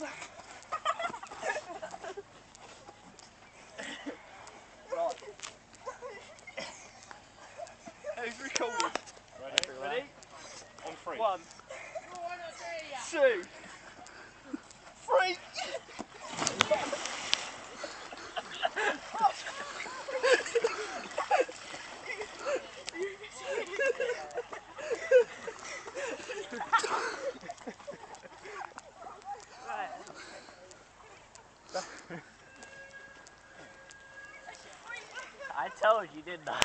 right. Who's recording? Ready? Ready? On three. One. Two. I told you, didn't I?